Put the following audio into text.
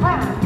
快